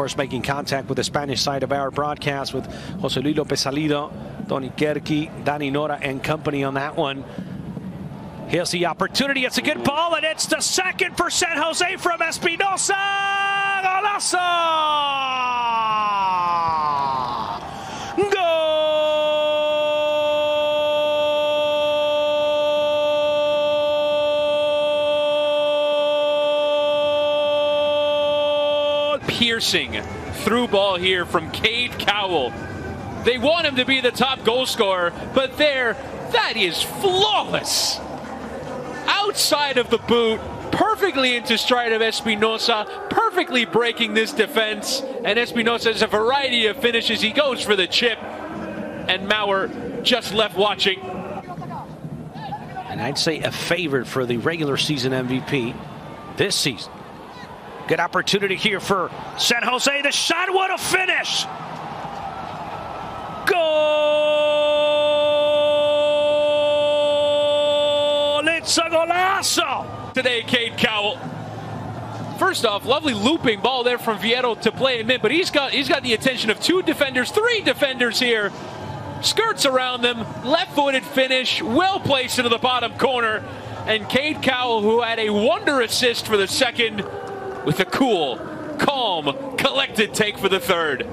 course, making contact with the Spanish side of our broadcast with Jose Luis Lopez Salido, Tony Kerky, Danny Nora, and company on that one. Here's the opportunity. It's a good ball, and it's the second for San Jose from Espinoza. Golazo! Piercing through ball here from Cade Cowell. They want him to be the top goal scorer, but there, that is flawless. Outside of the boot, perfectly into stride of Espinoza, perfectly breaking this defense. And Espinoza has a variety of finishes. He goes for the chip, and Maurer just left watching. And I'd say a favorite for the regular season MVP this season. Good opportunity here for San Jose. The shot, what a finish! Goal! It's a golazo! Today, Cade Cowell. First off, lovely looping ball there from Vieto to play him in, but he's got he's got the attention of two defenders, three defenders here. Skirts around them, left-footed finish, well placed into the bottom corner. And Cade Cowell, who had a wonder assist for the second, with a cool, calm, collected take for the third.